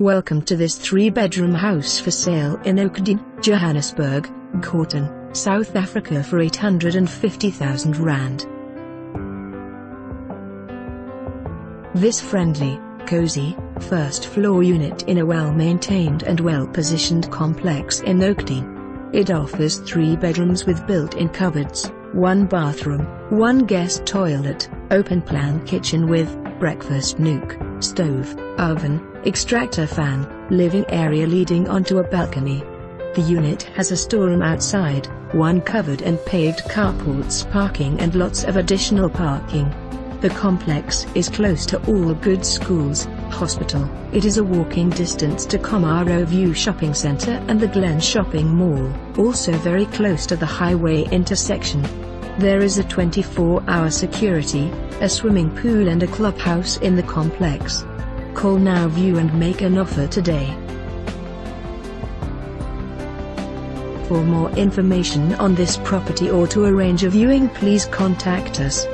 Welcome to this three-bedroom house for sale in Oakdene, Johannesburg, Gauteng, South Africa for 850,000 Rand. This friendly, cozy, first-floor unit in a well-maintained and well-positioned complex in Oakdene. It offers three bedrooms with built-in cupboards, one bathroom, one guest toilet, open-plan kitchen with breakfast nook, stove, oven, extractor fan, living area leading onto a balcony. The unit has a storeroom outside, one covered and paved carports parking and lots of additional parking. The complex is close to all good schools, hospital. It is a walking distance to Comaro View Shopping Center and the Glen Shopping Mall, also very close to the highway intersection. There is a 24-hour security, a swimming pool and a clubhouse in the complex. Call now view and make an offer today. For more information on this property or to arrange a viewing please contact us.